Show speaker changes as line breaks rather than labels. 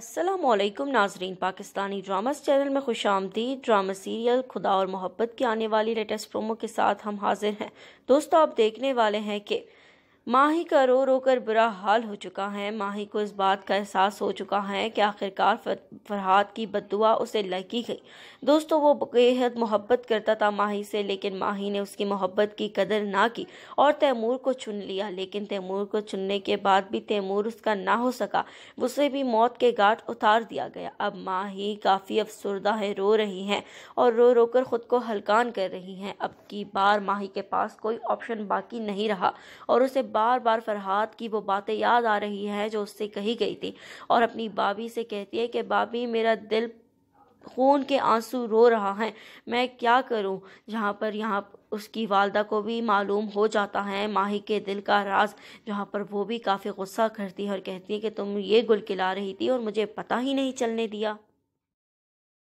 السلام علیکم، ناظرین، پاکستانی ڈراماز چینل میں خوش آمدید۔ ڈرامہ سیریل خدا اور محبت کی آنے والی لیٹسٹ پرومو کے ساتھ ہم حاضر ہیں۔ دوستو، آپ دیکھنے والے ہیں کہ ماہی کا رو رو کر برا حال ہو چکا ہے۔ ماہی کو اس بات کا احساس ہو چکا ہے کہ آخرکار فرحات کی بدعا اسے لگی گئی۔ دوستو، وہ بےحد محبت کرتا تھا ماہی سے، لیکن ماہی نے اس کی محبت کی قدر نہ کی اور تیمور کو چن لیا۔ لیکن تیمور کو چننے کے بعد بھی تیمور اس کا نہ ہو سکا۔ اسے بھی موت کے گاٹ اتار دیا گیا۔ اب ماہی کافی افسردہ ہے، رو رہی ہیں اور رو رو کر خود کو ہلکان کر رہی ہیں اب کی بار ماہی کے پاس کوئی آپشن باقی نہیں رہا اور اسے بار بار فرحات کی وہ باتیں یاد آ رہی ہیں جو اس سے کہی گئی تھی۔ اور اپنی بابی سے کہتی ہے کہ بابی، میرا دل خون کے آنسو رو رہا ہے، میں کیا کروں؟ جہاں پر یہاں اس کی والدہ کو بھی معلوم ہو جاتا ہے، ماہی کے دل کا راز، جہاں پر وہ بھی کافی غصہ کرتی ہے اور کہتی ہے کہ تم یہ گل کلا رہی تھی اور مجھے پتہ ہی نہیں چلنے دیا۔